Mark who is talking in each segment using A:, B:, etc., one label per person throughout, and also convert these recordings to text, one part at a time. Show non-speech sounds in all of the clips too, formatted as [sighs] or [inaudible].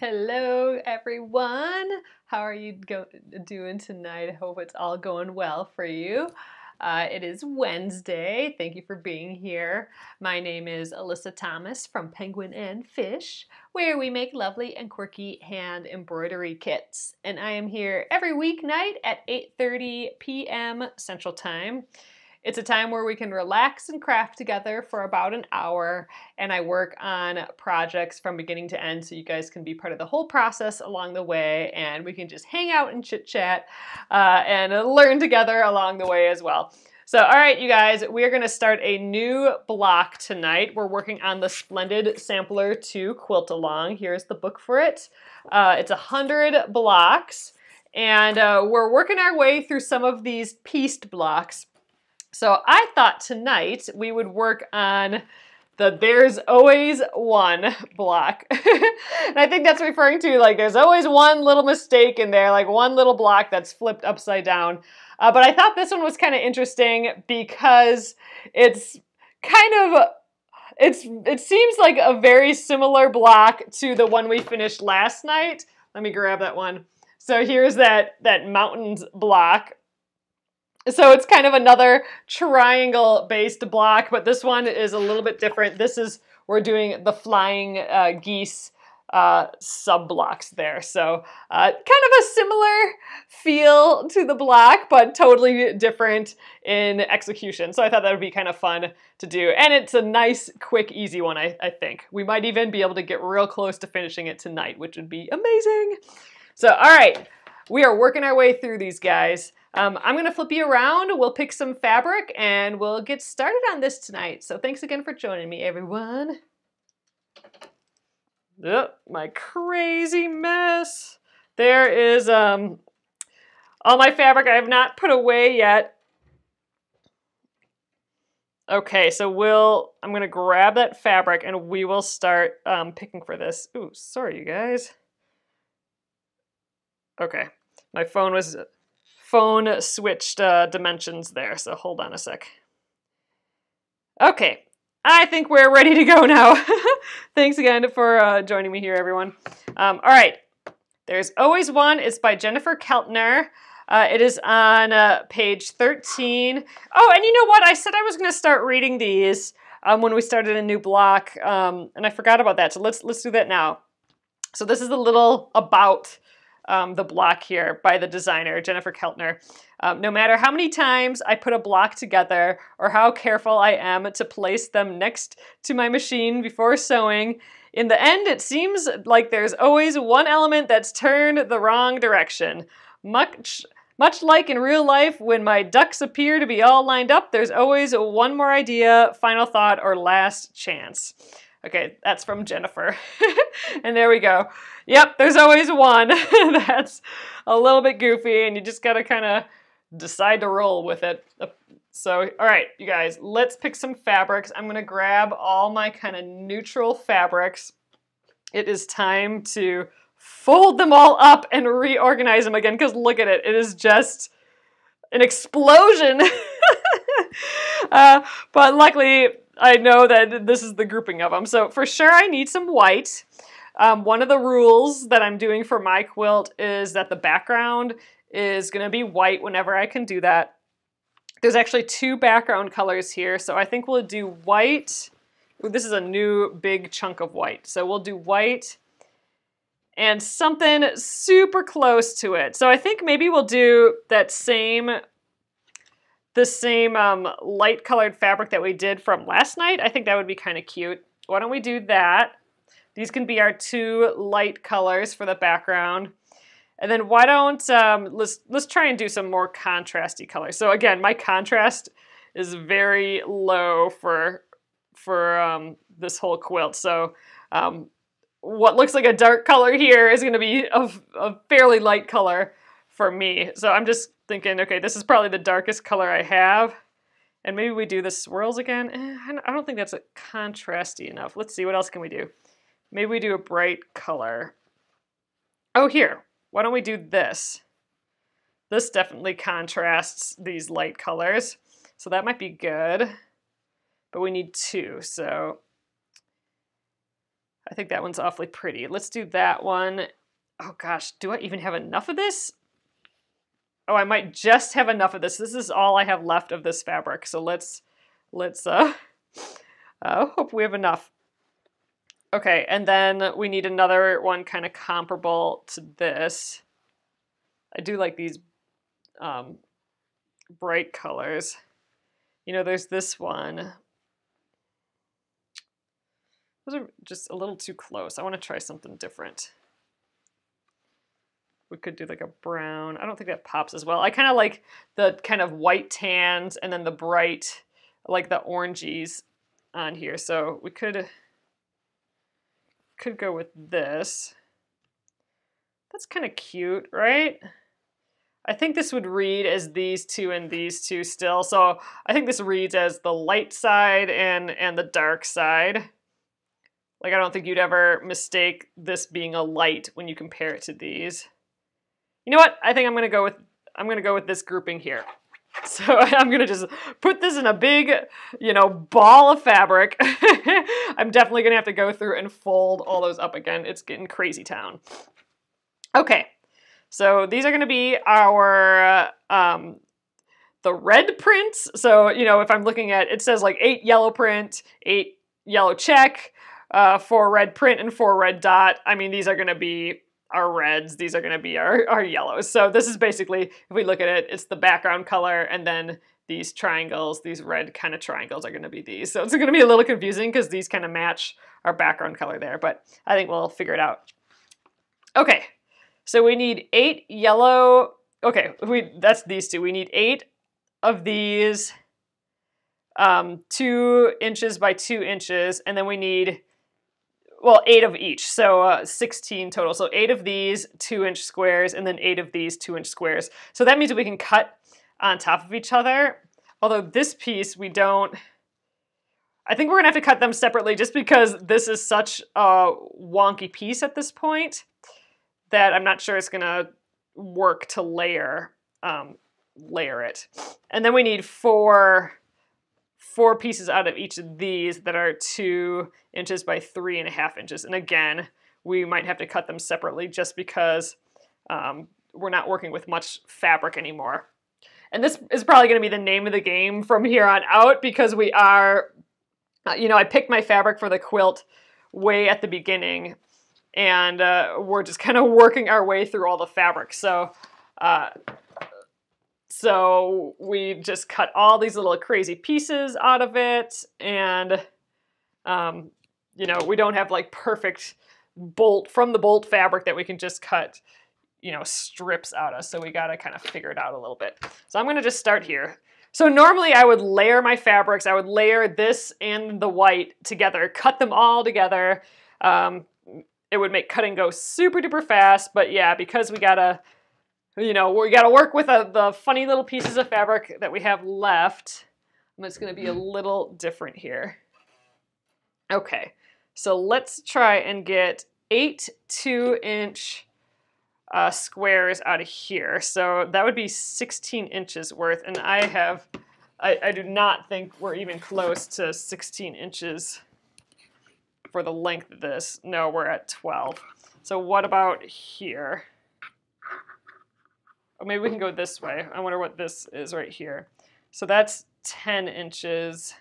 A: Hello, everyone. How are you go- doing tonight? I hope it's all going well for you. Uh, it is Wednesday. Thank you for being here. My name is Alyssa Thomas from Penguin and Fish, where we make lovely and quirky hand embroidery kits. And I am here every weeknight at 8:30 p.m. Central Time. It's a time where we can relax and craft together for about an hour, and I work on projects from beginning to end so you guys can be part of the whole process along the way, and we can just hang out and chit chat uh, and learn together along the way as well. So, all right, you guys, we are going to start a new block tonight. We're working on the Splendid Sampler 2 Quilt Along. Here's the book for it. Uh, it's 100 blocks, and uh, we're working our way through some of these pieced blocks. So I thought tonight we would work on the there's always one [laughs] block. [laughs] and I think that's referring to like there's always one little mistake in there, like one little block that's flipped upside down. Uh, but I thought this one was kind of interesting because it's kind of it's it seems like a very similar block to the one we finished last night. Let me grab that one. So here's that that mountains block. So it's kind of another triangle based block, but this one is a little bit different. This is, we're doing the flying uh, geese uh, sub blocks there. So uh, kind of a similar feel to the block, but totally different in execution. So I thought that would be kind of fun to do. And it's a nice, quick, easy one, I, I think. We might even be able to get real close to finishing it tonight, which would be amazing. So, all right, we are working our way through these guys. Um, I'm going to flip you around. We'll pick some fabric and we'll get started on this tonight. So thanks again for joining me, everyone. Oh, my crazy mess. There is um, all my fabric I have not put away yet. Okay, so we'll, I'm going to grab that fabric and we will start um, picking for this. Ooh, sorry, you guys. Okay, my phone was phone switched uh, dimensions there, so hold on a sec. Okay, I think we're ready to go now. [laughs] Thanks again for uh, joining me here, everyone. Um, all right, there's always one. It's by Jennifer Keltner. Uh, it is on uh, page 13. Oh, and you know what? I said I was going to start reading these um, when we started a new block, um, and I forgot about that. So let's let's do that now. So this is a little about um, the block here by the designer, Jennifer Keltner. Um, no matter how many times I put a block together or how careful I am to place them next to my machine before sewing, in the end it seems like there's always one element that's turned the wrong direction. Much, much like in real life, when my ducks appear to be all lined up, there's always one more idea, final thought, or last chance. Okay, that's from Jennifer. [laughs] and there we go. Yep, there's always one [laughs] that's a little bit goofy, and you just gotta kind of decide to roll with it. So, all right, you guys, let's pick some fabrics. I'm gonna grab all my kind of neutral fabrics. It is time to fold them all up and reorganize them again, because look at it, it is just an explosion. [laughs] uh, but luckily, I know that this is the grouping of them. So for sure I need some white. Um, one of the rules that I'm doing for my quilt is that the background is going to be white whenever I can do that. There's actually two background colors here, so I think we'll do white. Ooh, this is a new big chunk of white. So we'll do white and something super close to it. So I think maybe we'll do that same the same um, light colored fabric that we did from last night. I think that would be kind of cute. Why don't we do that? These can be our two light colors for the background. And then why don't, um, let's, let's try and do some more contrasty colors. So again, my contrast is very low for, for um, this whole quilt. So um, what looks like a dark color here is gonna be a, a fairly light color for me. So I'm just thinking, okay, this is probably the darkest color I have. And maybe we do the swirls again. Eh, I don't think that's contrasty enough. Let's see, what else can we do? Maybe we do a bright color. Oh, here. Why don't we do this? This definitely contrasts these light colors. So that might be good. But we need two, so... I think that one's awfully pretty. Let's do that one. Oh gosh, do I even have enough of this? Oh, I might just have enough of this. This is all I have left of this fabric. So let's, let's, uh, uh [laughs] hope we have enough. Okay, and then we need another one kind of comparable to this. I do like these um, bright colors. You know, there's this one. Those are just a little too close. I want to try something different. We could do like a brown. I don't think that pops as well. I kind of like the kind of white tans and then the bright, like the oranges on here. So we could could go with this. That's kind of cute, right? I think this would read as these two and these two still. So I think this reads as the light side and, and the dark side. Like I don't think you'd ever mistake this being a light when you compare it to these. You know what? I think I'm gonna go with I'm gonna go with this grouping here. [laughs] So [laughs] I'm gonna just put this in a big, you know, ball of fabric. [laughs] I'm definitely gonna have to go through and fold all those up again. It's getting crazy town. Okay, so these are to be our um, the red prints. So, you know, if I'm looking at, it says like eight yellow print, eight yellow check, uh, four red print, and four red dot. I mean, these are to be our reds. These are going to be our, [laughs] our yellows. So this is basically, if we look at it, it's the background color and then these triangles, these red kind of triangles are going to be these. So it's going to be a little confusing because these kind of match our background color there, but I think we'll figure it out. Okay, so we need eight yellow, okay, we that's these two. We need eight of these, um, two inches by two inches, and then we need, well, eight of each, so uh, 16 total. So eight of these two inch squares, and then eight of these two inch squares. So that means we can cut on top of each other. Although this piece we don't, I think we're gonna have to cut them separately just because this is such a wonky piece at this point that I'm not sure it's gonna work to layer um, layer it. And then we need four four pieces out of each of these that are two inches by three and a half inches. And again, we might have to cut them separately just because um, we're not working with much fabric anymore. And this is probably going to be the name of the game from here on out because we are, uh, you know, I picked my fabric for the quilt way at the beginning and uh, we're just kind of [laughs] working our way through all the fabric. So, uh, so we just cut all these little crazy pieces out of it, and um, you know we don't have like perfect bolt from the bolt fabric that we can just cut you know strips out of. So we got to kind of figure it out a little bit. So I'm gonna just start here. So normally I would layer my fabrics. I would layer this and the white together, cut them all together. Um, it would make cutting go super duper fast. But yeah, because we gotta, you know, we gotta work with a, the funny little pieces of fabric that we have left. And It's gonna be a little different here. Okay, so let's try and get eight two inch uh, squares out of here. So that would be 16 inches worth. And I have, I, I do not think we're even close to 16 inches for the length of this. No, we're at 12. So what about here? Oh, maybe we can go this way. I wonder what this is right here. So that's 10 inches.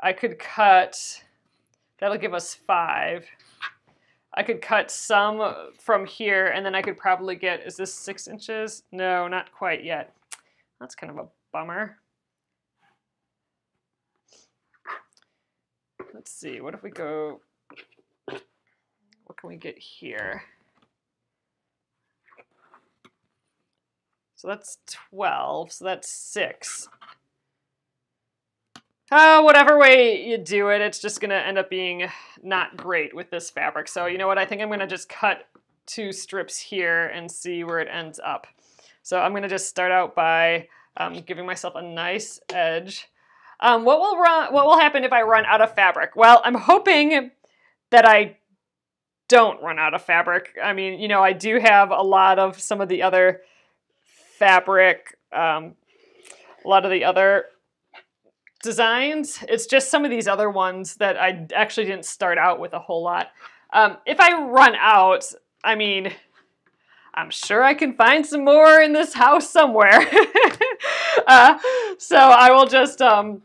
A: I could cut, that'll give us five. I could cut some from here and then I could probably get, is this six inches? No, not quite yet. That's kind of a bummer. Let's see, what if we go, what can we get here? So that's 12, so that's 6. Uh, whatever way you do it, it's just to end up being not great with this fabric. So you know what, I think I'm to just cut two strips here and see where it ends up. So I'm to just start out by um, giving myself a nice edge. Um, what will run? What will happen if I run out of fabric? Well, I'm hoping that I don't run out of fabric. I mean, you know, I do have a lot of some of the other fabric, um, a lot of the other designs. It's just some of these other ones that I actually didn't start out with a whole lot. Um, if I run out, I mean, I'm sure I can find some more in this house somewhere. [laughs] uh, so I will just, um,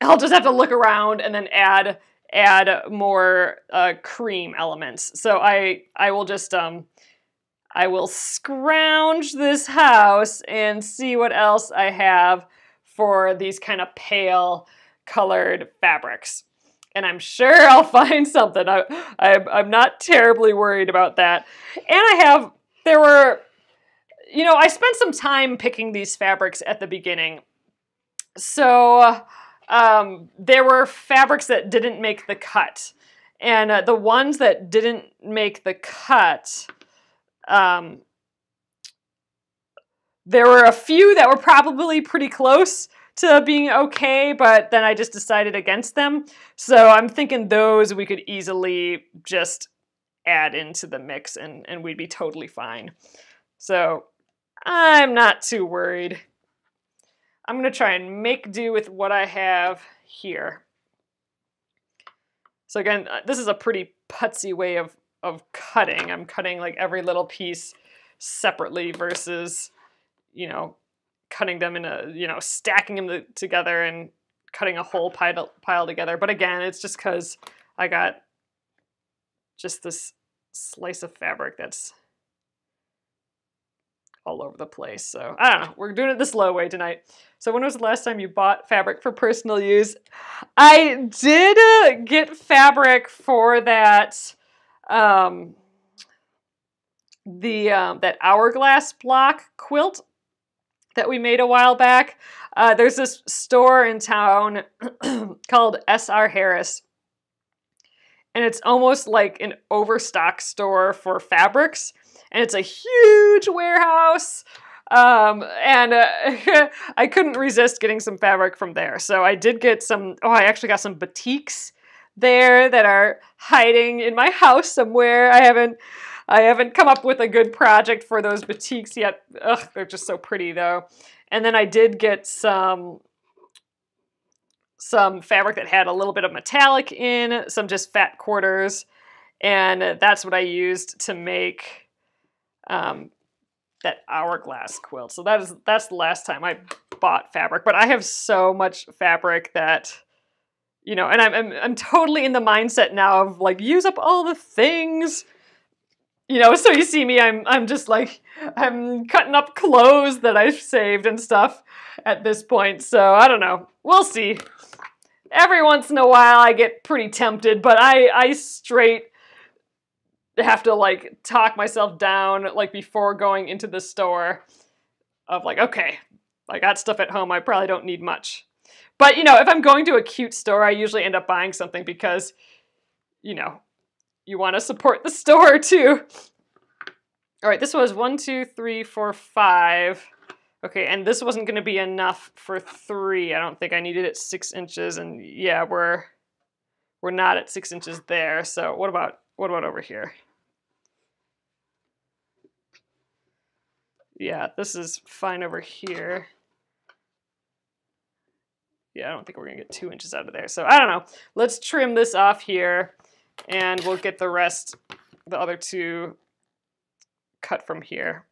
A: I'll just have to look around and then add add more uh, cream elements. So I I will just um, I will scrounge this house and see what else I have for these kind of pale colored fabrics. And I'm sure I'll [laughs] find something. I, I, I'm not terribly worried about that. And I have, there were, you know, I spent some time picking these fabrics at the beginning. So um, there were fabrics that didn't make the cut. And uh, the ones that didn't make the cut, um, there were a few that were probably pretty close to being okay, but then I just decided against them. So I'm thinking those we could easily just add into the mix and, and we'd be totally fine. So I'm not too worried. I'm going to try and make do with what I have here. So again, uh, this is a pretty putsy way of, of cutting. I'm cutting like every little piece separately versus, you know, cutting them in a, you know, stacking them together and cutting a whole pile, pile together. But again, it's just because I got just this slice of fabric that's all over the place. So I don't know. We're doing it the slow way tonight. So when was the last time you bought fabric for personal use? I did uh, get fabric for that um, the um, that hourglass block quilt that we made a while back. Uh, there's this store in town [clears throat] called SR Harris. And it's almost like an overstock store for fabrics and it's a huge warehouse. Um, and uh, [laughs] I couldn't resist getting some fabric from there. So I did get some, oh, I actually got some batiks there that are hiding in my house somewhere. I haven't, I haven't come up with a good project for those batiks yet. Ugh, they're just so pretty though. And then I did get some some fabric that had a little bit of metallic in, some just fat quarters, and that's what I used to make um, that hourglass quilt. So that is that's the last time I bought fabric. But I have so much fabric that you know, and I'm, I'm I'm totally in the mindset now of like use up all the things. You know, so you see me, I'm I'm just like I'm cutting up clothes that I've saved and stuff at this point. So I don't know. We'll see. Every once in a while I get pretty tempted, but I I straight have to like talk myself down like before going into the store of like okay i got stuff at home i probably don't need much but you know if i'm going to a cute store i usually end up buying something because you know you want to support the store [laughs] too. All right this was one two three four five. Okay and this wasn't going to be enough for three. I don't think i needed it six inches and yeah we're we're not at six inches there. So what about what about over here? Yeah, this is fine over here. Yeah, I don't think we're gonna get two inches out of there. So I don't know. Let's trim this off here and we'll get the rest, the other two cut from here.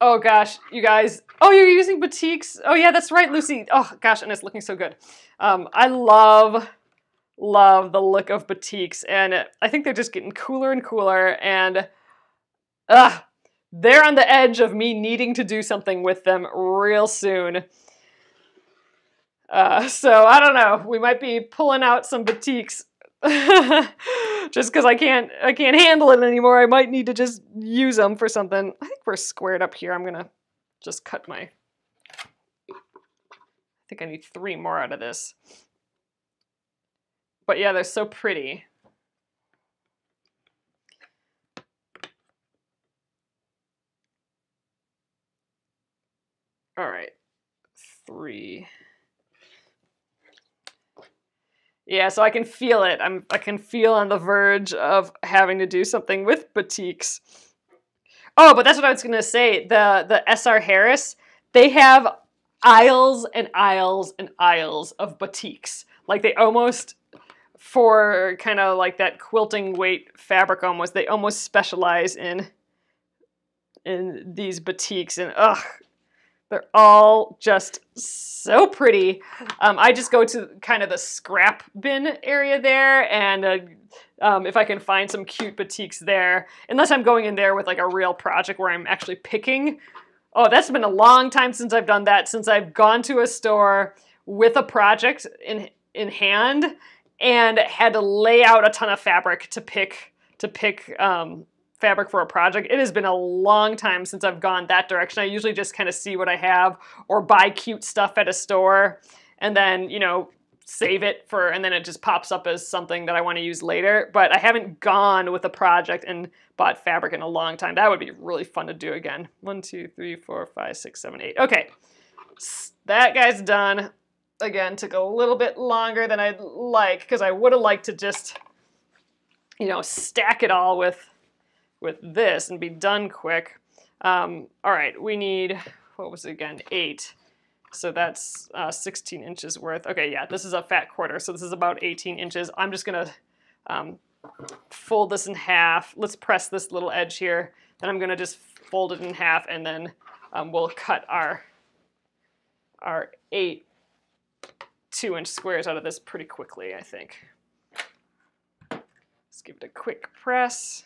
A: Oh gosh, you guys. Oh, you're using batiks. Oh yeah, that's right, Lucy. Oh gosh, and it's looking so good. Um, I love, love the look of batiks, and I think they're just getting cooler and cooler, and uh, they're on the edge of me needing to do something with them real soon. Uh, so I don't know. We might be pulling out some batiks [laughs] just because I can't I can't handle it anymore. I might need to just use them for something. I think we're squared up here. I'm gonna just cut my. I think I need three more out of this. But yeah, they're so pretty. All right, three. Yeah, so I can feel it. I'm I can feel on the verge of having to do something with batiks. Oh, but that's what I was gonna say. The the SR Harris, they have aisles and aisles and aisles of batiks. Like they almost for kind of like that quilting weight fabric almost, they almost specialize in in these batiks and ugh they're all just so pretty. Um, I just go to kind of the scrap bin area there, and uh, um, if I can find some cute batiks there, unless I'm going in there with like a real project where I'm actually picking. Oh, that's been a long time since I've done that. Since I've gone to a store with a project in in hand and had to lay out a ton of fabric to pick to pick um, fabric for a project. It has been a long time since I've gone that direction. I usually just kind of see what I have or buy cute stuff at a store and then, you know, save it for, and then it just pops up as something that I want to use later. But I haven't gone with a project and bought fabric in a long time. That would be really fun to do again. One, two, three, four, five, six, seven, eight. Okay, that guy's done. Again, took a little bit longer than I'd like because I would have liked to just, you know, stack it all with with this and be done quick. Um, all right, we need, what was it again, eight. So that's uh, 16 inches worth. Okay, yeah, this is a fat quarter, so this is about 18 inches. I'm just gonna um, fold this in half. Let's press this little edge here. Then I'm gonna just fold it in half and then um, we'll cut our, our eight two inch squares out of this pretty quickly, I think. Let's give it a quick press.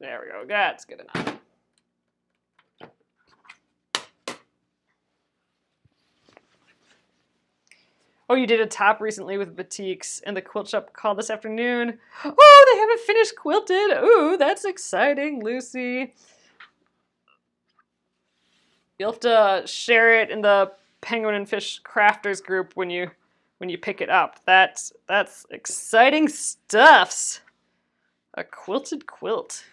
A: There we go. That's good enough. Oh, you did a top recently with batiks, and the quilt shop called this afternoon. Oh, they haven't finished quilted. Ooh, that's exciting, Lucy. You'll have to share it in the Penguin and Fish Crafters group when you when you pick it up. That's that's exciting stuffs. A quilted quilt.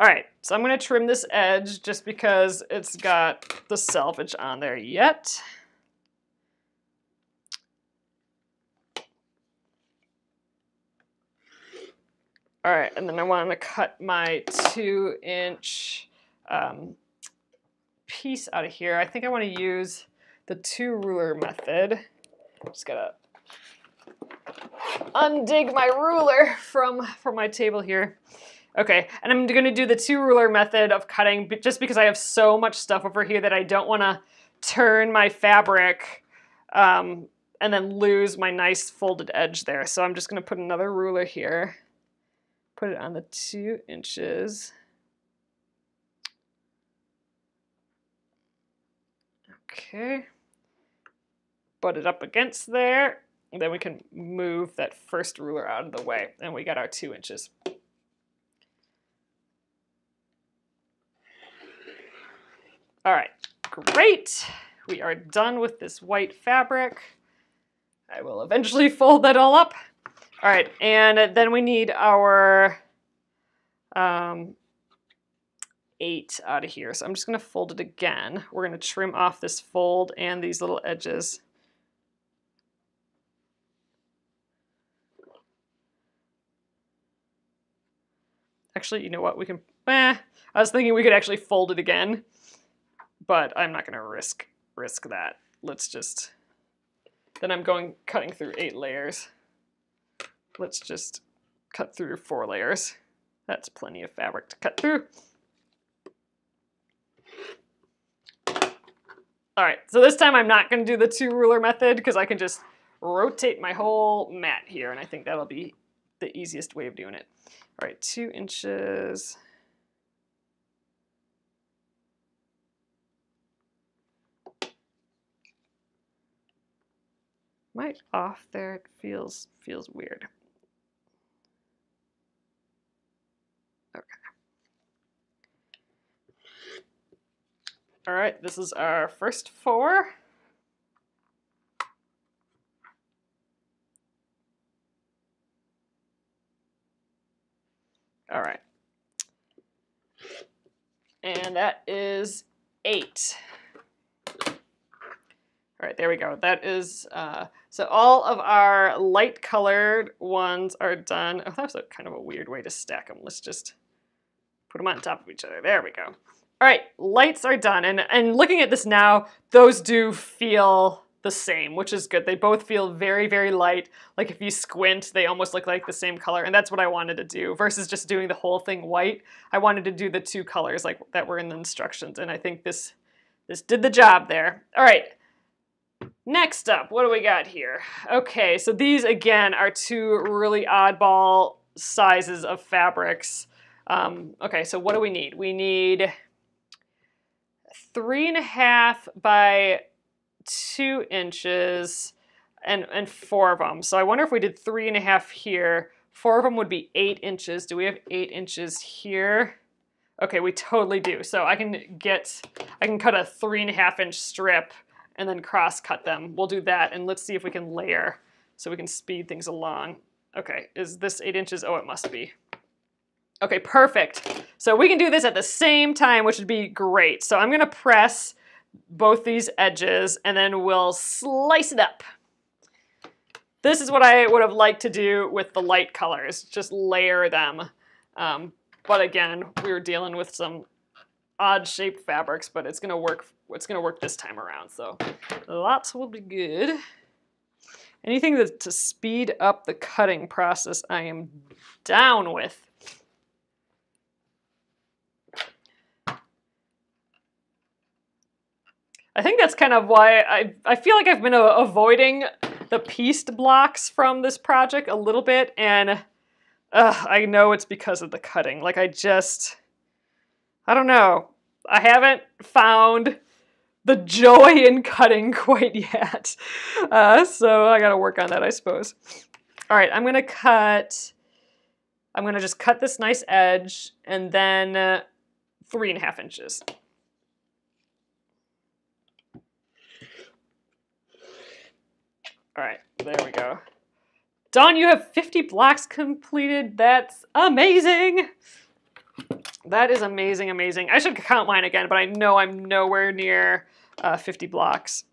A: All right, so I'm gonna trim this edge just because it's got the selvage on there yet. All right, and then I want to cut my two inch um, piece out of here. I think I want to use the two ruler method. I'm Just gotta undig my ruler [laughs] from, from my table here. Okay, and I'm gonna do the two ruler method of cutting just because I have so much stuff over here that I don't wanna turn my fabric um, and then lose my nice folded edge there. So I'm just gonna put another ruler here, put it on the two inches. Okay, butt it up against there, and then we can move that first ruler out of the way, and we got our two inches. All right, great. We are done with this white fabric. I will eventually [laughs] fold that all up. All right, and then we need our um, eight out of here. So I'm just gonna fold it again. We're gonna trim off this fold and these little edges. Actually, you know what, we can, eh, I was thinking we could actually fold it again but I'm not gonna risk risk that. Let's just, then I'm going cutting through eight layers. Let's just cut through four layers. That's plenty of fabric to cut through. All right, so this time I'm not gonna do the two ruler method because I can just rotate my whole mat here and I think that'll be the easiest way of doing it. All right, two inches. I off there? It feels feels weird. All right, this is our first four. All right. And that is eight. All right, there we go. That is, uh, so all of our light colored ones are done. Oh, that was a kind of a weird way to stack them. Let's just put them on top of each other. There we go. All right, lights are done. And, and looking at this now, those do feel the same, which is good. They both feel very, very light. Like if you squint, they almost look like the same color. And that's what I wanted to do versus just doing the whole thing white. I wanted to do the two colors like that were in the instructions. And I think this, this did the job there. All right, Next up, what do we got here? Okay, so these again are two really oddball sizes of fabrics. Um, okay, so what do we need? We need three and a half by two inches and, and four of them. So I wonder if we did three and a half here, four of them would be eight inches. Do we have eight inches here? Okay, we totally do. So I can get, I can cut a three and a half inch strip and then cross cut them. We'll do that and let's see if we can layer so we can speed things along. Okay, is this eight inches? Oh, it must be. Okay, perfect. So we can do this at the same time, which would be great. So I'm gonna press both these edges and then we'll slice it up. This is what I would have liked to do with the light colors, just layer them. Um, but again, we were dealing with some odd shaped fabrics, but it's gonna work it's gonna work this time around. So lots will be good. Anything that to speed up the cutting process, I am down with. I think that's kind of why I, I feel like I've been avoiding the pieced blocks from this project a little bit, and uh, I know it's because of the cutting. Like I just, I don't know. I haven't found the joy in cutting [laughs] quite yet. Uh, so I gotta work on that, I suppose. All right, I'm gonna cut, I'm gonna just cut this nice edge and then uh, three and a half inches. All right, there we go. Don, you have 50 blocks completed. That's amazing. That is amazing, amazing. I should count mine again, but I know I'm nowhere near uh, 50 blocks.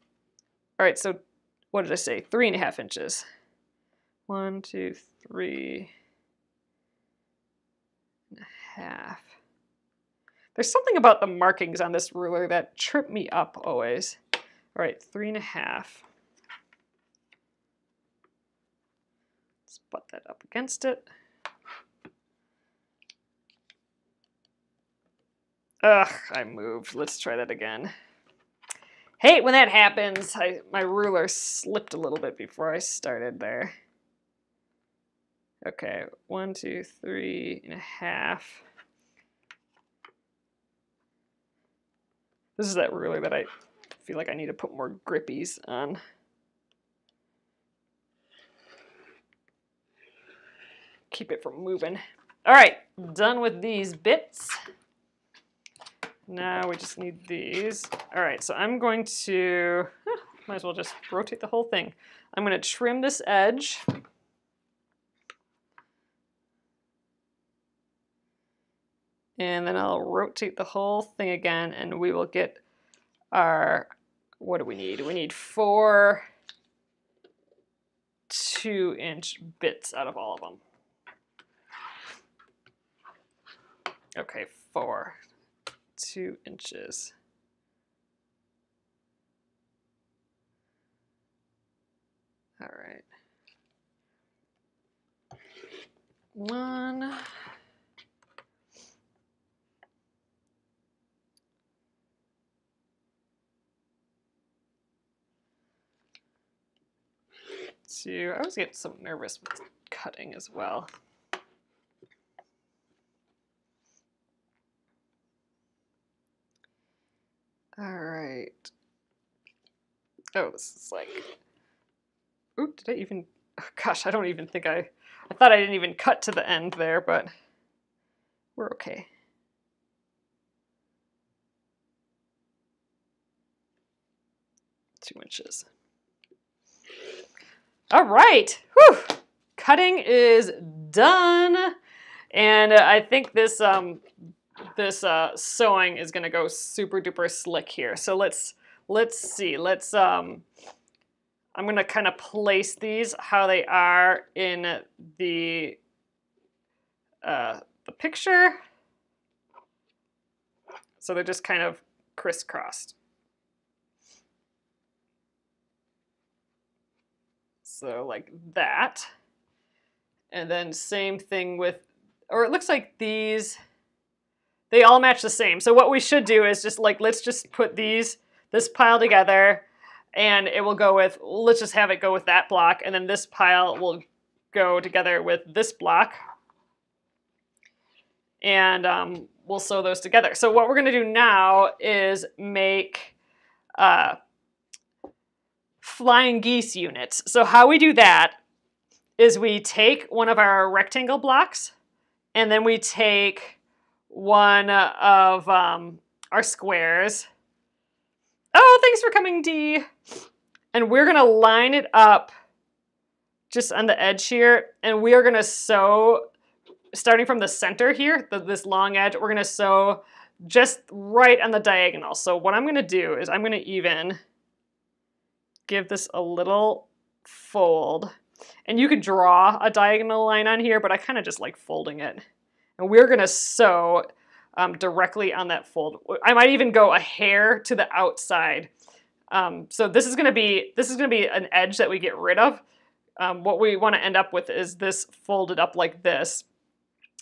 A: All right, so what did I say? Three and a half inches. One, two, three and a half. There's something about the markings on this ruler that trip me up always. All right, three and a half. Butt that up against it. Ugh, I moved. Let's try that again. Hate when that happens. I, my ruler slipped a little bit before I started there. Okay, one, two, three and a half. This is that ruler that I feel like I need to put more grippies on. Keep it from moving. All right, done with these bits. Now we just need these. All right, so I'm going to, might as well just rotate the whole thing. I'm going to trim this edge. And then I'll rotate the whole thing again and we will get our, what do we need? We need four two inch bits out of all of them. Okay, four two inches. All right. One. Two. I always get so nervous with cutting as well. All right. Oh, this is like. Oop, did I even. Oh, gosh, I don't even think I. I thought I didn't even cut to the end there, but we're okay. Two inches. All right. Whew. Cutting is done. And I think this um, this uh, sewing is gonna go super duper slick here. So let's let's see. Let's um I'm going to kind of place these how they are in the uh, the picture. So they're just kind of crisscrossed. So like that. And then same thing with, or it looks like these, they all match the same. So what we should do is just like, let's just put these, this pile together and it will go with, let's just have it go with that block. And then this pile will go together with this block. And um, we'll sew those together. So what we're gonna do now is make uh, flying geese units. So how we do that is we take one of our rectangle blocks and then we take one of um, our squares. Oh, thanks for coming, D. And we're gonna line it up just on the edge here, and we are gonna sew, starting from the center here, the, this long edge, we're gonna sew just right on the diagonal. So what I'm gonna do is I'm gonna even give this a little fold. And you could draw a diagonal line on here, but I kind of just like folding it. And we're gonna sew um, directly on that fold. I might even go a hair to the outside. Um, so this is gonna be this is gonna be an edge that we get rid of. Um, what we want to end up with is this folded up like this.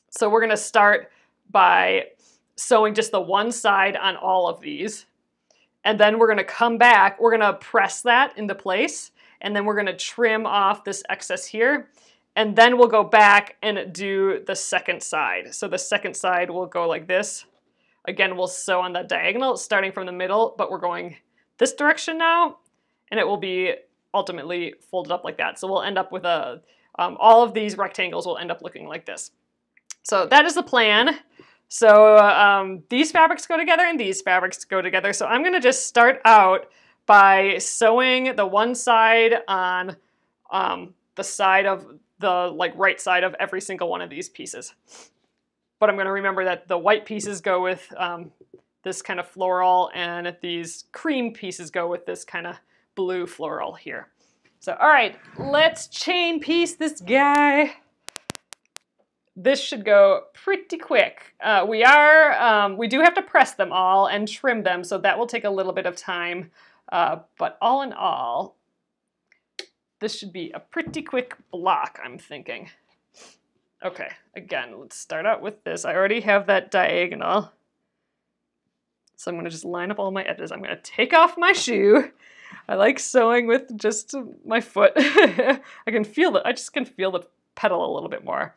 A: So we're gonna start by sewing just the one side on all of these. And then we're gonna come back, we're gonna press that into place, and then we're gonna trim off this excess here. And then we'll go back and do the second side. So the second side will go like this. Again, we'll sew on the diagonal, starting from the middle, but we're going this direction now, and it will be ultimately folded up like that. So we'll end up with a, um, all of these rectangles will end up looking like this. So that is the plan. So um, these fabrics go together and these fabrics go together. So I'm gonna just start out by sewing the one side on um, the side of the like right side of every single one of these pieces. But I'm gonna remember that the white pieces go with um, this kind of floral and these cream pieces go with this kind of blue floral here. So, all right, let's chain piece this guy this should go pretty quick. Uh, we are, um, we do have to press them all and trim them, so that will take a little bit of time. Uh, but all in all, this should be a pretty quick block, I'm thinking. Okay, again, let's start out with this. I already have that diagonal. So I'm gonna just line up all my edges. I'm gonna take off my shoe. I like sewing with just my foot. [laughs] I can feel it, I just can feel the pedal a little bit more.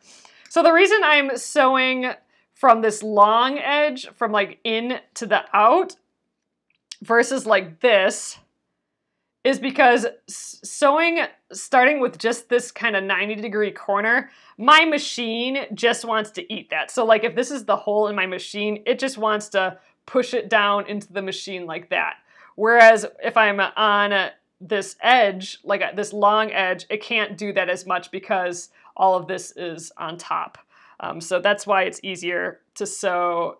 A: So the reason I'm sewing from this long edge, from like in to the out, versus like this, is because sewing starting with just this kind of 90 degree corner, my machine just wants to eat that. So like if this is the hole in my machine, it just wants to push it down into the machine like that. Whereas if I'm on this edge, like this long edge, it can't do that as much because all of this is on top. Um, so that's why it's easier to sew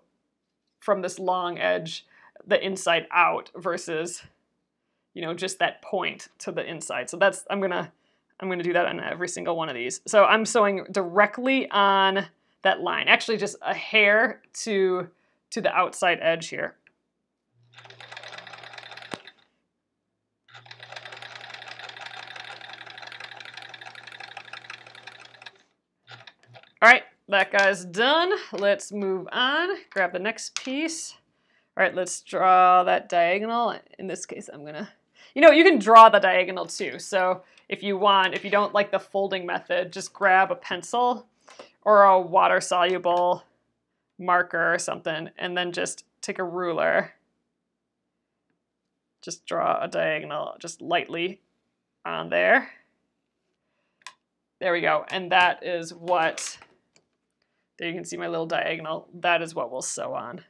A: from this long edge the inside out versus you know just that point to the inside. So that's I'm gonna I'm gonna do that on every single one of these. So I'm sewing directly on that line, actually just a hair to to the outside edge here. All right, that guy's done. Let's move on, grab the next piece. All right, let's draw that diagonal. In this case, I'm gonna, you know, you can draw the diagonal too. So if you want, if you don't like the folding method, just grab a pencil or a water-soluble marker or something, and then just take a ruler. Just draw a diagonal just lightly on there. There we go. And that is what there you can see my little diagonal. That is what we'll sew on.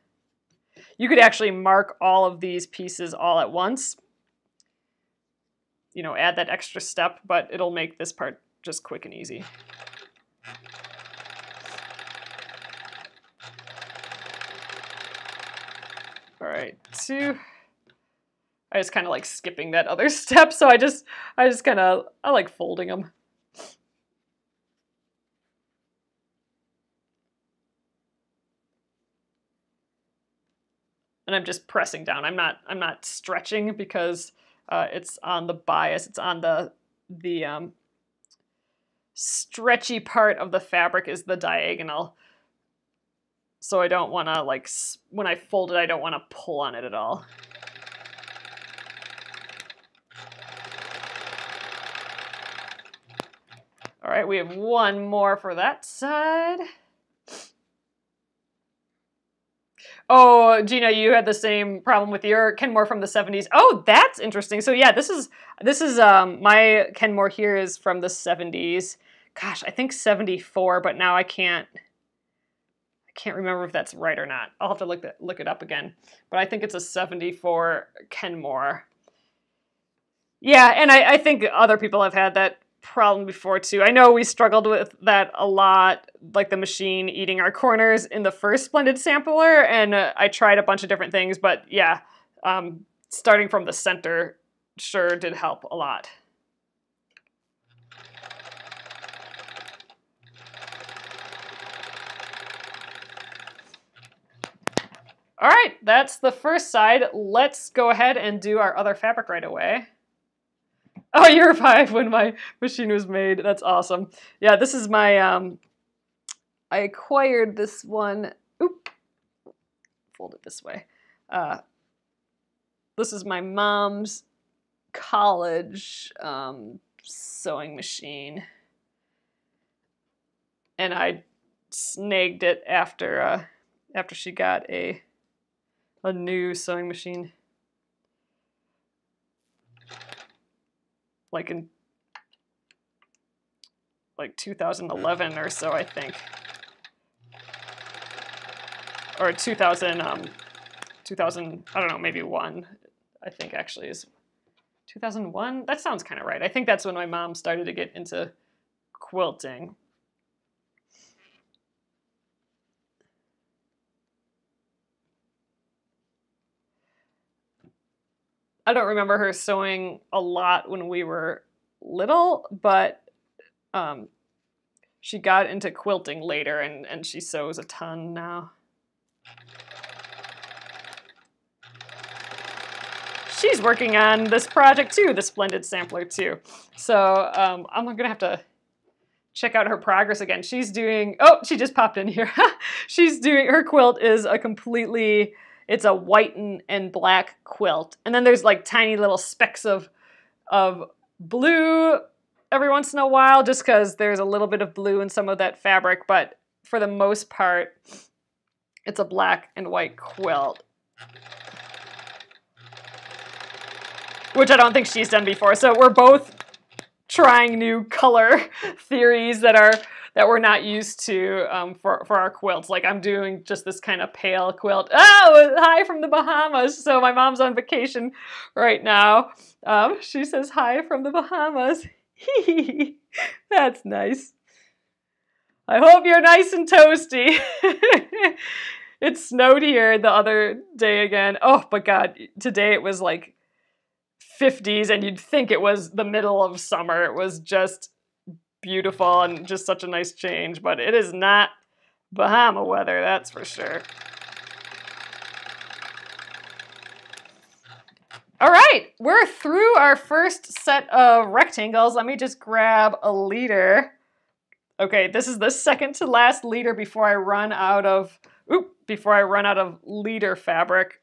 A: You could actually mark all of these pieces all at once. You know, add that extra step, but it'll make this part just quick and easy. All right, two. I just kind of like skipping that other [laughs] step. So I just, I just kind of, I like folding them. And I'm just pressing down. I'm not, I'm not stretching because uh, it's on the bias. It's on the, the um, stretchy part of the fabric is the diagonal. So I don't want to like, when I fold it, I don't want to pull on it at all. All right, we have one more for that side. Oh, Gina, you had the same problem with your Kenmore from the 70s. Oh, that's interesting. So yeah, this is this is um my Kenmore here is from the 70s. Gosh, I think 74, but now I can't I can't remember if that's right or not. I'll have to look that, look it up again. But I think it's a 74 Kenmore. Yeah, and I, I think other people have had that problem before too. I know we struggled with that a lot, like the machine eating our corners in the first Splendid sampler, and uh, I tried a bunch of different things, but yeah, um, starting from the center sure did help a lot. All right, that's the first side. Let's go ahead and do our other fabric right away. [laughs] Oh, you were five when my machine was made. That's awesome. Yeah, this is my, um, I acquired this one. Oop. Fold it this way. Uh, this is my mom's college um, sewing machine. And I snagged it after uh, after she got a a new sewing machine. Like in like 2011 or so, I think. Or 2000, um, 2000, I don't know, maybe one, I think actually is 2001. That sounds kind of right. I think that's when my mom started to get into quilting. I don't remember her sewing a lot when we were little, but um, she got into quilting later and, and she sews a ton now. She's working on this project too, the Splendid Sampler too. So um, I'm gonna have to check out her progress again. She's doing, oh, she just popped in here. [laughs] She's doing, her quilt is a completely it's a white and, and black quilt. And then there's like tiny little specks of, of blue every once in a while just because there's a little bit of blue in some of that fabric. But for the most part, it's a black and white quilt. Which I don't think she's done before. So we're both trying new color [laughs] theories that are that we're not used to um, for, for our quilts. Like I'm doing just this kind of pale quilt. Oh, hi from the Bahamas. So my mom's on vacation right now. Um, she says hi from the Bahamas. [laughs] That's nice. I hope you're nice and toasty. [laughs] it snowed here the other day again. Oh, but God, today it was like 50s and you'd think it was the middle of summer. It was just beautiful and just such a nice change, but it is not Bahama weather, that's for sure. All right, we're through our first set of rectangles. Let me just grab a leader. Okay, this is the second to last leader before I run out of, oop, before I run out of leader fabric.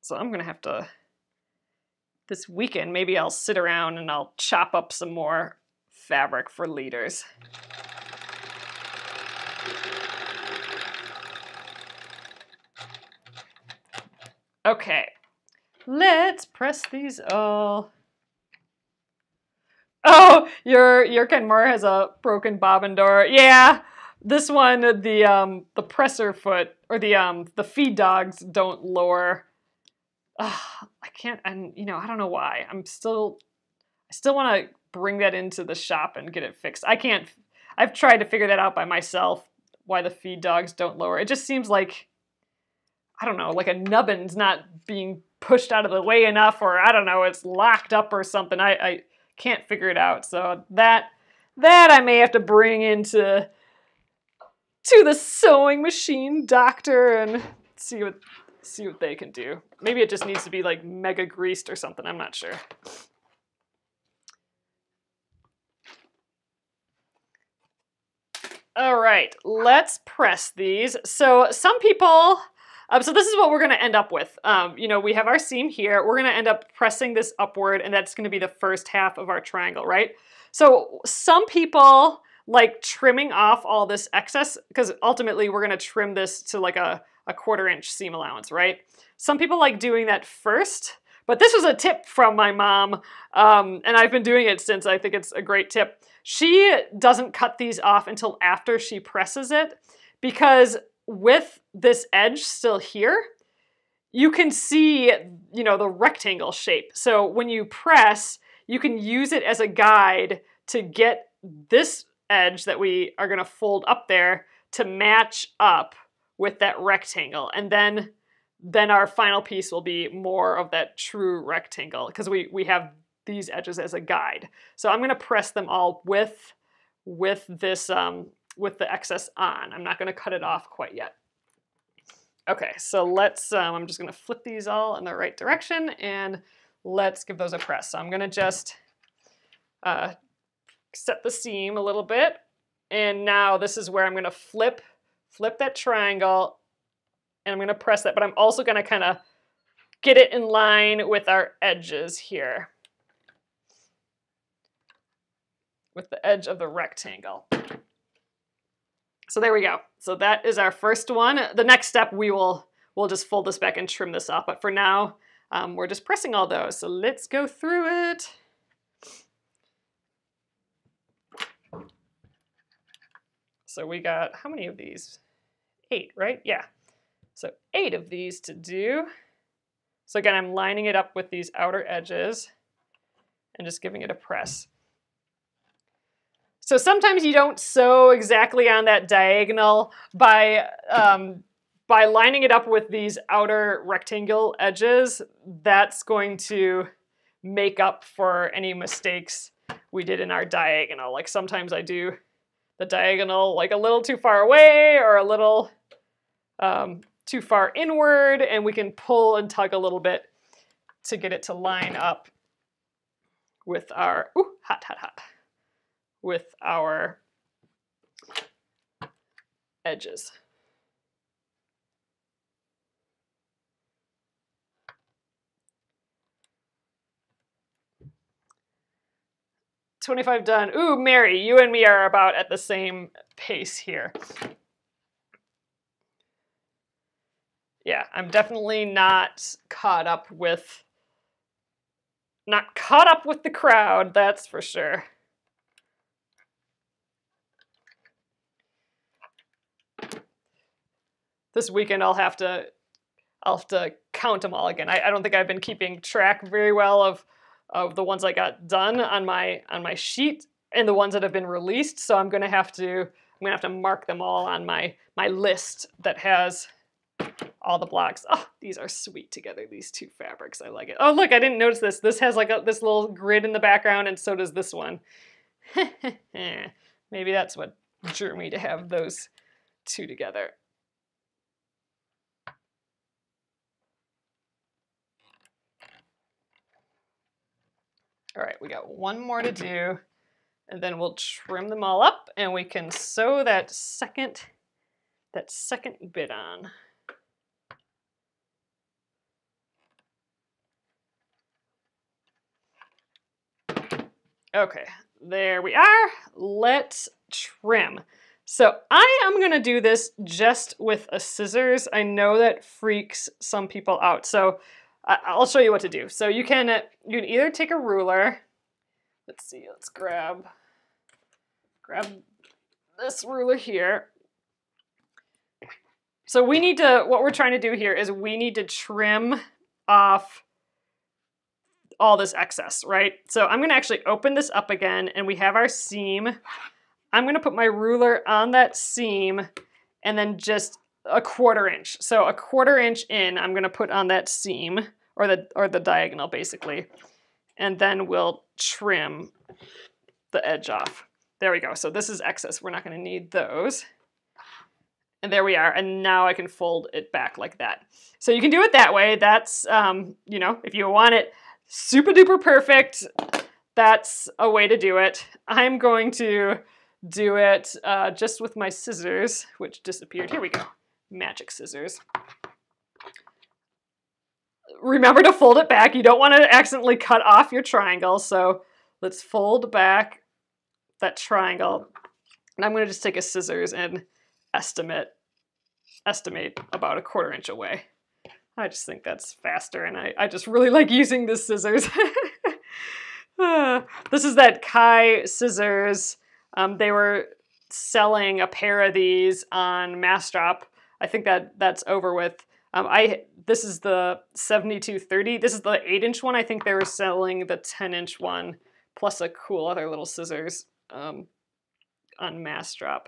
A: So I'm gonna have to this weekend, maybe I'll sit around and I'll chop up some more fabric for leaders. Okay, let's press these all. Oh, your your Kenmore has a broken bobbin door. Yeah, this one the um the presser foot or the um the feed dogs don't lower uh, I can't, and you know, I don't know why. I'm still, I still want to bring that into the shop and get it fixed. I can't, I've tried to figure that out by myself, why the feed dogs don't lower. It just seems like, I don't know, like a nubbin's not being pushed out of the way enough, or I don't know, it's locked up or something. I, I can't figure it out. So that that I may have to bring into to the sewing machine doctor and see what see what they can do. Maybe it just needs to be like mega greased or something. I'm not sure. All right, let's press these. So some people, um, so this is what we're gonna end up with. Um, you know, we have our seam here. We're gonna end up pressing this upward and that's gonna be the first half of our triangle, right? So some people like trimming off all this excess because ultimately we're gonna trim this to like a, a quarter inch seam allowance, right? Some people like doing that first, but this was a tip from my mom, um, and I've been doing it since. I think it's a great tip. She doesn't cut these off until after she presses it because with this edge still here, you can see, you know, the rectangle shape. So when you press, you can use it as a guide to get this edge that we are gonna fold up there to match up with that rectangle. And then then our final piece will be more of that true rectangle because we, we have these edges as a guide. So I'm gonna press them all with, with this, um, with the excess on. I'm not gonna cut it off quite yet. Okay, so let's, um, I'm just gonna flip these all in the right direction and let's give those a press. So I'm gonna just uh, set the seam a little bit. And now this is where I'm gonna flip, flip that triangle and I'm gonna press that, but I'm also gonna kind of get it in line with our edges here. with the edge of the rectangle. So there we go. So that is our first one. The next step, we will we'll just fold this back and trim this off. But for now, um, we're just pressing all those. So let's go through it. So we got, how many of these? Eight, right? Yeah. So eight of these to do. So again, I'm lining it up with these outer edges and just giving it a press. So sometimes you don't sew exactly on that diagonal by um, by lining it up with these outer rectangle edges. That's going to make up for any mistakes we did in our diagonal. Like sometimes I do the diagonal like a little too far away or a little um, too far inward and we can pull and tug a little bit to get it to line up with our, ooh, hot, hot, hot with our edges. Twenty-five done. Ooh, Mary, you and me are about at the same pace here. Yeah, I'm definitely not caught up with not caught up with the crowd, that's for sure. this weekend I'll have to I'll have to count them all again. I, I don't think I've been keeping track very well of of the ones I got done on my on my sheet and the ones that have been released. So I'm gonna have to I'm gonna have to mark them all on my my list that has all the blocks. Oh, these are sweet together, these two fabrics. I like it. Oh, look, I didn't notice this. This has like a, this little grid in the background, and so does this one. [laughs] Maybe that's what drew me to have those two together. All right, we got one more to do, and then we'll trim them all up and we can sew that second, that second bit on. Okay, there we are. Let's trim. So I am gonna do this just with a scissors. I know that freaks some people out. So I'll show you what to do. So you can uh, you can either take a ruler. Let's see. Let's grab grab this ruler here. So we need to what we're trying to do here is we need to trim off all this excess, right? So I'm going to actually open this up again and we have our seam. I'm going to put my ruler on that seam and then just a quarter inch. So a quarter inch in, I'm gonna put on that seam or the or the diagonal basically, and then we'll trim the edge off. There we go. So this is excess. We're not gonna need those. And there we are. And now I can fold it back like that. So you can do it that way. That's, um, you know, if you want it super duper perfect, that's a way to do it. I'm going to do it uh, just with my scissors, which disappeared. Here we go. Magic scissors. Remember to fold it back. You don't want to accidentally cut off your triangle. So let's fold back that triangle. And I'm going to just take a scissors and estimate estimate about a quarter inch away. I just think that's faster and I, I just really [laughs] like using the scissors. uh, [laughs] this is that Kai scissors. Um, they were selling a pair of these on Massdrop. I think that that's over with. Um, I this is the 7230. This is the 8 inch one. I think they were selling the 10 inch one plus a cool other little scissors um, on Massdrop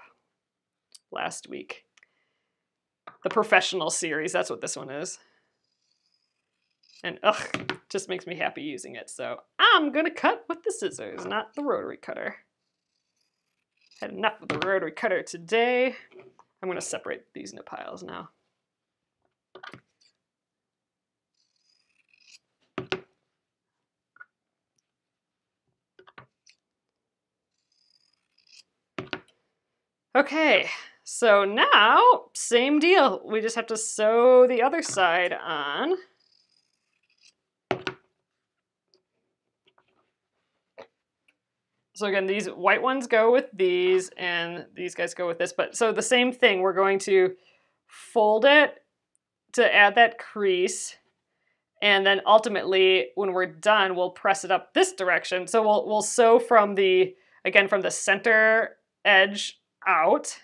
A: last week. The professional series, that's what this one is. And ugh, just makes me happy using it. So I'm gonna cut with the scissors, not the rotary cutter. Had enough of the rotary cutter today. I'm gonna separate these into piles now. Okay, so now, same deal. We just have to sew the other side on. So again, these white ones go with these, and these guys go with this. But so the same thing, we're going to fold it to add that crease. And then ultimately, when we're done, we'll press it up this direction. So we'll, we'll sew from the, again, from the center edge out.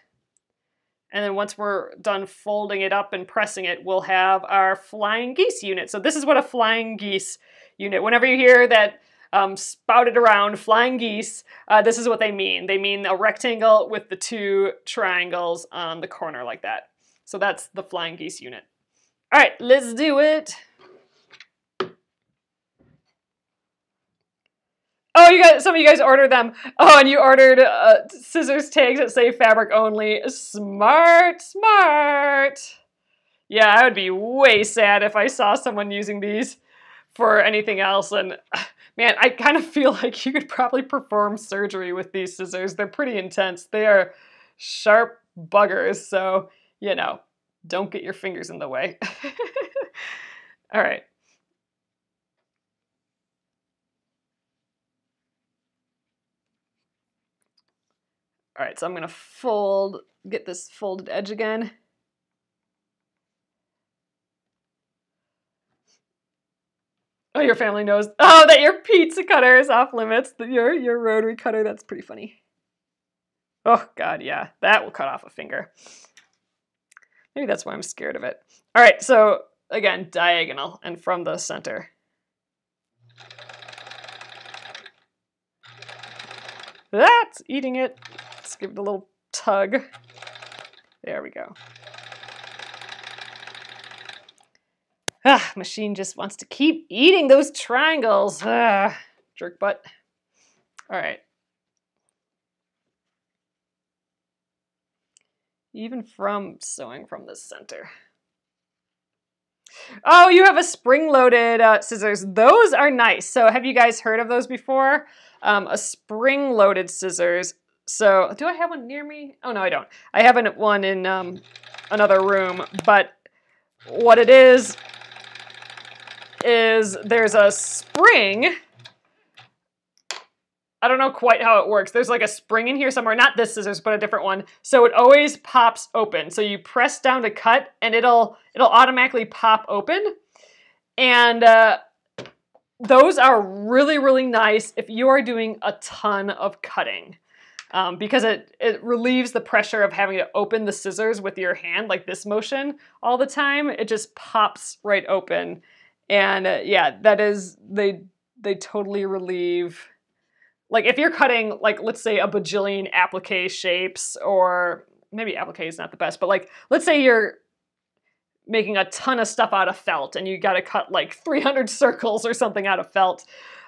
A: And then once we're done folding it up and pressing it, we'll have our flying geese unit. So this is what a flying geese unit, whenever you hear that um, spouted around flying geese, uh, this is what they mean. They mean a rectangle with the two triangles on the corner like that. So that's the flying geese unit. All right, let's do it. Oh, you guys, some of you guys ordered them. Oh, and you ordered uh, scissors tags that say fabric only. Smart, smart. Yeah, I would be way sad if I saw someone using these for anything else. And man, I kind of feel [laughs] like you could probably perform surgery with these scissors. They're pretty intense. They are sharp buggers. So, you know, don't get your fingers in the way. [laughs] All right. All right, so I'm gonna fold, get this folded edge again. Oh, your family knows. Oh, that your pizza cutter is off limits. That your your rotary cutter. That's pretty funny. Oh God, yeah, that will cut off a finger. Maybe that's why I'm scared of it. All right, so again, diagonal and from the center. That's eating it Let's give it a little tug. There we go. Ah, machine just wants to keep eating those triangles. Ah, jerk butt. All right. Even from sewing from the center. Oh, you have a spring-loaded uh, scissors. Those are nice. So have you guys heard of those before? Um, a spring-loaded scissors so, do I have one near me? Oh, no, I don't. I have one in um, another room, but what it is, is there's a spring. I don't know quite how it works. There's like a spring in here somewhere, not this scissors, but a different one. So it always pops open. So you press down to cut and it'll, it'll automatically pop open. And uh, those are really, really nice if you are doing a ton of cutting um, because it, it relieves the pressure of having to open the scissors with your hand like this motion all the time. It just pops right open. And uh, yeah, that is, they, they totally relieve, like if you're cutting like, let's say a bajillion applique shapes or maybe applique is not the best, but like let's say you're making a ton of stuff out of felt and you got to cut like 300 [laughs] circles or something out of felt.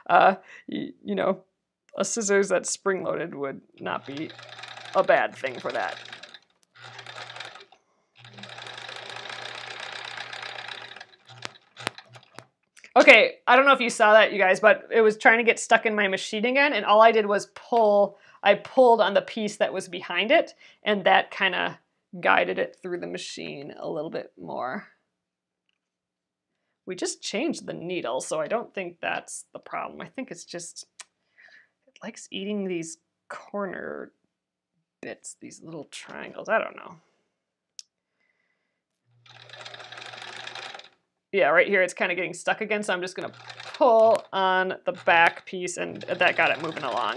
A: Uh, you, you know, a scissors that's spring loaded would not be a bad thing for that. Okay, I don't know if you saw that, you guys, but it was trying to get stuck in my machine again, and all I did was pull, I pulled on the piece that was behind it, and that kind of guided it through the machine a little bit more. We just changed the needle, so I don't think that's the problem. I think it's just, it likes eating these corner bits, these little triangles. I don't know. Yeah, right here it's kind of getting stuck again, so I'm just to pull on the back piece and that got it moving along.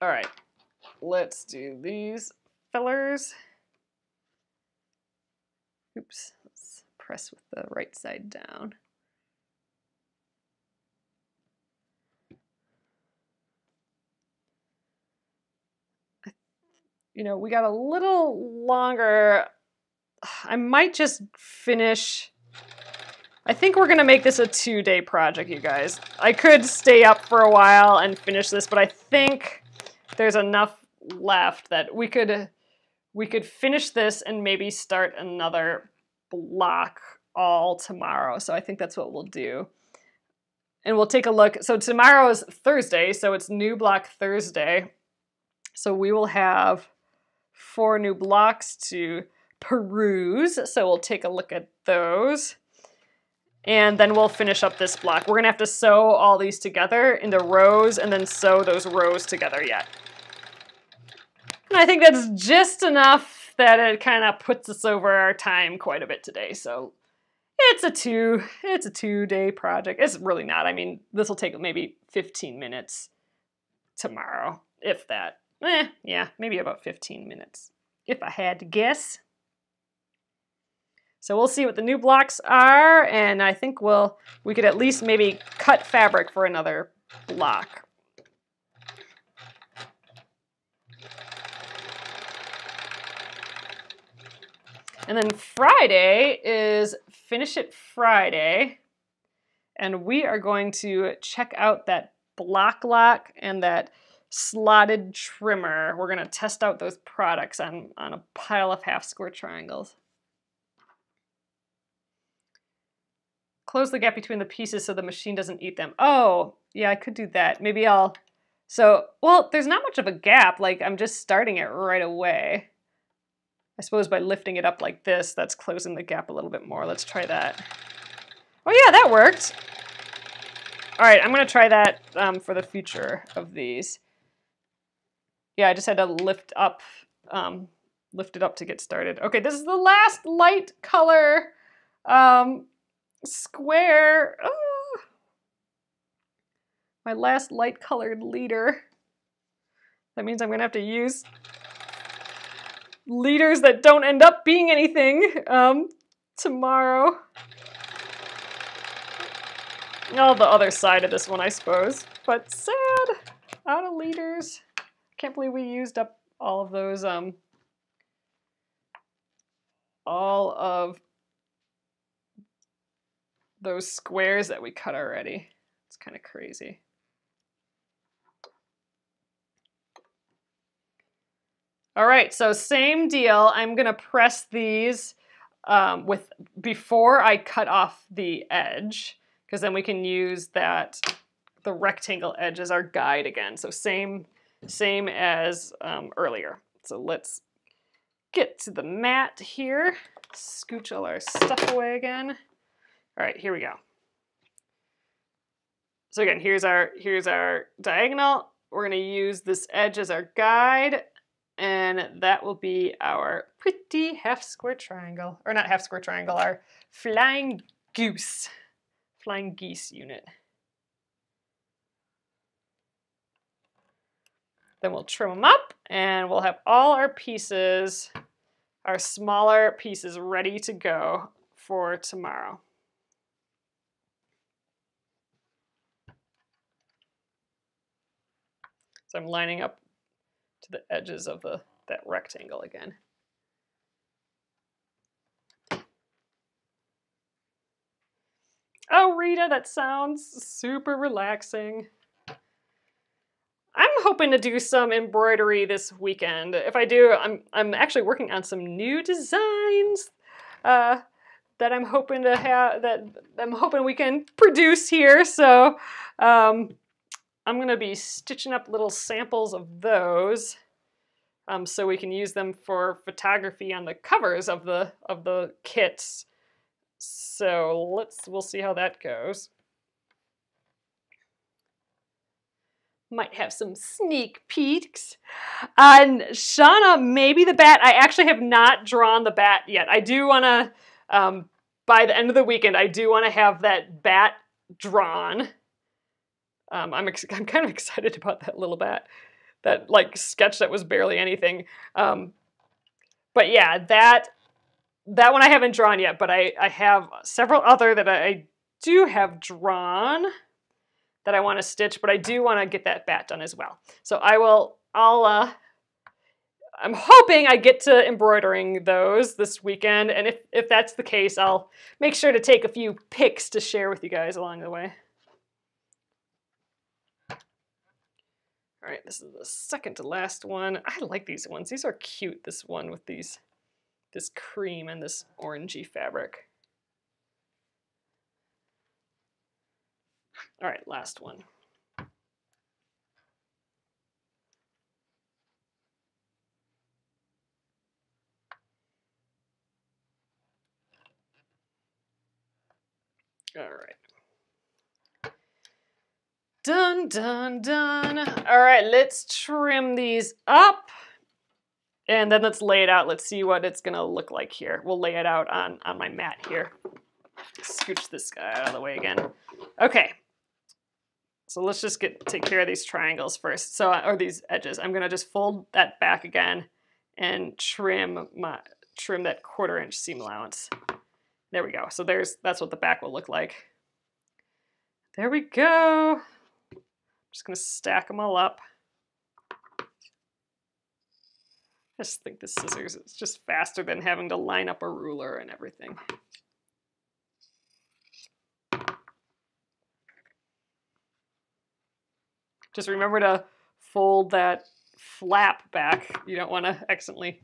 A: All right, let's do these fillers. Oops, let's press with the right side down. You know, we got a little longer. [sighs] I might just finish. I think we're to make this a two-day project, you guys. I could stay up for a while and finish this, but I think there's enough left that we could we could finish this and maybe start another block all tomorrow. So I think that's what we'll do. And we'll take a look. So tomorrow is Thursday, so it's new block Thursday. So we will have four new blocks to peruse. So we'll take a look at those. And then we'll finish up this block. We're gonna have to sew all these together into rows and then sew those rows together yet. And I think that's just enough that it kind of puts us over our time quite a bit today. So it's a two, it's a two day project. It's really not. I mean, this will take maybe 15 minutes tomorrow, if that. Eh, yeah, maybe about 15 minutes, if I had to guess. So we'll see what the new blocks are, and I think we'll we could at least maybe cut fabric for another block. And then Friday is Finish It Friday, and we are going to check out that Bloc Loc and that slotted trimmer. We're going to test out those products on, on a pile of half square triangles. Close the gap between the pieces so the machine doesn't eat them. Oh, yeah, I could do that. Maybe I'll... So, well, there's not much of a gap. Like, I'm just starting it right away. I suppose by lifting it up like this, that's closing the gap a little bit more. Let's try that. Oh yeah, that worked. All right, I'm going to try that um, for the future of these yeah, I just had to lift up, um, lift it up to get started. Okay, this is the last light color um, square. Oh. My last light colored leader. That means I'm gonna have to use leaders that don't end up being anything um, tomorrow. Oh, the other side of this one, I suppose. But sad, out of leaders. Can't believe we used up all of those, um, all of those squares that we cut already. It's kind of crazy. All right, so same deal. I'm gonna press these um, with before I cut off the edge, because then we can use that the rectangle edge as our guide again. So same same as um, earlier. So let's get to the mat here. Scooch all our stuff away again. All right, here we go. So again, here's our, here's our diagonal. We're gonna use this edge as our guide and that will be our pretty half square triangle, or not half square triangle, our flying goose, flying geese unit. Then we'll trim them up and we'll have all our pieces, our smaller pieces ready to go for tomorrow. So I'm lining up to the edges of the that rectangle again. Oh, Rita, that sounds super relaxing. Hoping to do some embroidery this weekend. If I do, I'm I'm actually working on some new designs uh, that I'm hoping to have that I'm hoping we can produce here. So um, I'm gonna be stitching up little samples of those um, so we can use them for photography on the covers of the of the kits. So let's we'll see how that goes. Might have some sneak peeks. And Shauna, maybe the bat. I actually have not drawn the bat yet. I do want to, um, by the end of the weekend, I do want to have that bat drawn. Um, I'm, [laughs] I'm kind of excited about that little bat, that like sketch that was barely anything. Um, but yeah, that that one I haven't drawn yet, but I, I have several other that I do have drawn that I want to stitch, but I do want to get that bat done as well. So I will, I'll, uh, I'm hoping I get to embroidering those this weekend, and if, if that's the case, I'll make sure to take a few pics to share with you guys along the way. All right, this is the second to last one. I like these ones. These are cute, this one with these, this cream and this orangey fabric. All right, last one. All right. Done, done, done. All right, let's trim these up. And then let's lay it out. Let's see what it's gonna look like here. We'll lay it out on, on my mat here. Scooch this guy out of the way again. Okay, so let's just get take care of these triangles first. So, uh, or these edges. I'm gonna just fold that back again and trim my trim that quarter inch seam allowance. There we go. So there's that's what the back will look like. There we go. I'm just gonna stack them all up. I just think the scissors is just faster than having to line up a ruler and everything. Just remember to fold that flap back. You don't want to accidentally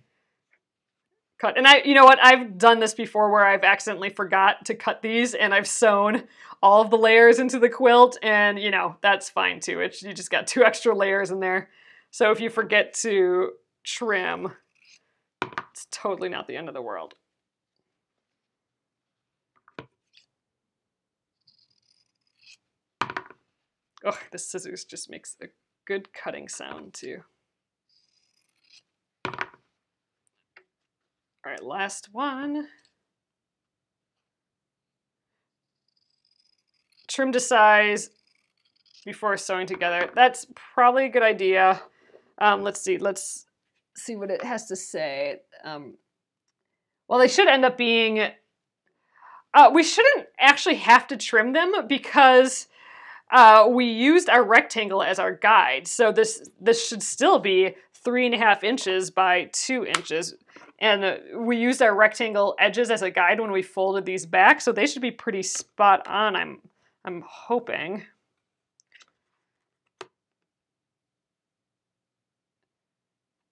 A: cut. And I, you know what, I've done this before where I've accidentally forgot to cut these and I've sewn all of the layers into the quilt and you know, that's fine too. It's, you just got two [laughs] extra layers in there. So if you forget to trim, it's totally not the end of the world. Oh, the scissors just makes a good cutting sound too. All right, last one. Trim to size before sewing together. That's probably a good idea. Um, let's see, let's see what it has to say. Um, well, they should end up being, uh, we shouldn't actually have to trim them because uh, we used our rectangle as our guide. So this, this should still be three and a half inches by two inches. And uh, we used our rectangle edges as a guide when we folded these back, so they should be pretty spot on, I'm, I'm hoping.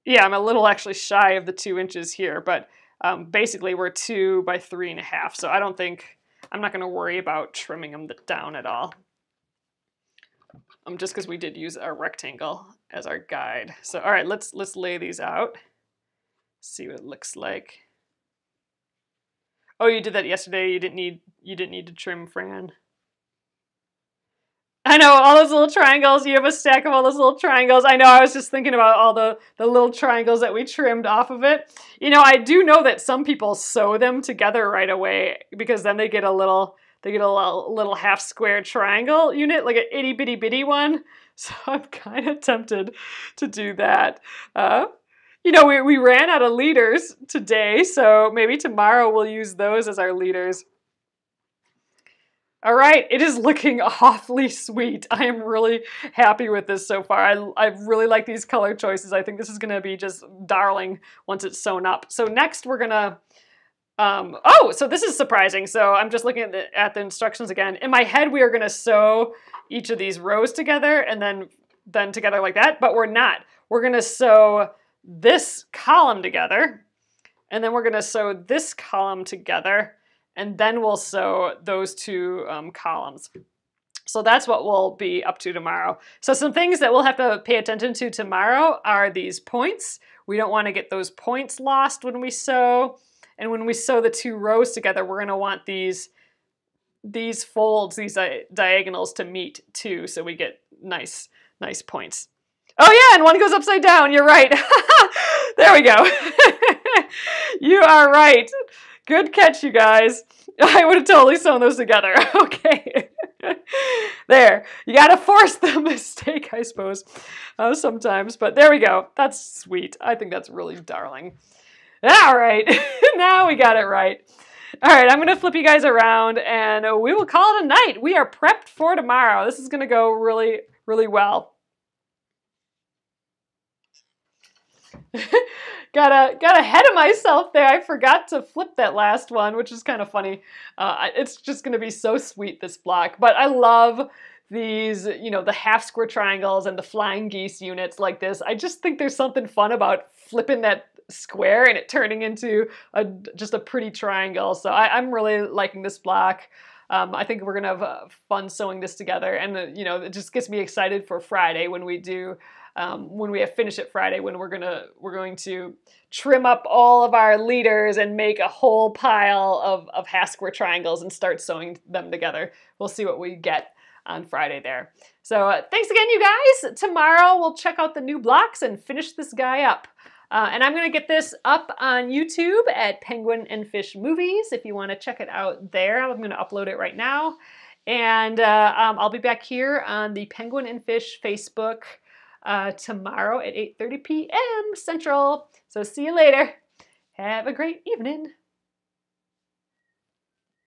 A: Yeah, I'm a little actually shy of the two inches here, but um, basically we're two by three and a half, so I don't think, I'm not gonna worry about trimming them down at all um, just because we did use our rectangle as our guide. So all right, let's let's lay these out. See what it looks like. Oh, you did that yesterday. You didn't need you didn't need to trim Fran. I know all those little triangles. You have a stack of all those little triangles. I know. I was just thinking about all the the little triangles that we trimmed off of it. You know, I do know that some people sew them together right away because then they get a little they get a little, half square triangle unit, like an itty bitty bitty one. [laughs] So I'm kind of tempted to do that. Uh, you know, we, we ran out of leaders today, so maybe tomorrow we'll use those as our leaders. All right, it is looking [laughs] awfully sweet. I am really happy with this so far. I, I really like these color choices. I think this is gonna be just darling once it's sewn up. So next we're gonna, um, oh, so this is surprising. So I'm just looking at the, at the instructions again. In my head, we are gonna sew each of these rows together and then, then together like that, but we're not. We're gonna sew this column together and then we're gonna sew this column together and then we'll sew those two um, columns. So that's what we'll be up to tomorrow. So some things that we'll have to pay attention to tomorrow are these points. We don't want to get those points lost when we sew. And when we sew the two rows together, we're going to want these these folds, these di diagonals to meet too, so we get nice, nice points. Oh yeah, and one goes upside down. You're right. [laughs] there we go. [laughs] you are right. Good catch, you guys. [laughs] I would have totally sewn those together. okay. there. You got to force the mistake, I suppose, uh, sometimes. But there we go. That's sweet. I think that's really darling. All right. [laughs] now we got it right. All right, I'm to flip you guys around and we will call it a night. We are prepped for tomorrow. This is to go really, really well. [laughs] got a got ahead of myself there. I forgot to flip that last one, which is kind of funny. Uh, it's just to be so sweet this block, but I love these, you know, the half square triangles and the flying geese units like this. I just think there's something fun about flipping that square and it turning into a, just a pretty triangle. So I, am really liking this block. Um, I think we're gonna have uh, fun sewing this together, and uh, you know, it just gets me excited for Friday when we do um, when we have finish it Friday when we're gonna we're going to trim up all of our leaders and make a whole pile of, of half square triangles and start sewing them together. We'll see what we get on Friday there. So uh, thanks again, you guys. Tomorrow we'll check out the new blocks and finish this guy up. Uh, and I'm going to get this up on YouTube at Penguin and Fish Movies if you want to check it out there. I'm going to upload it right now. And uh, um, I'll be back here on the Penguin and Fish Facebook uh, tomorrow at 8.30 p.m. Central. So see you later. Have a great evening.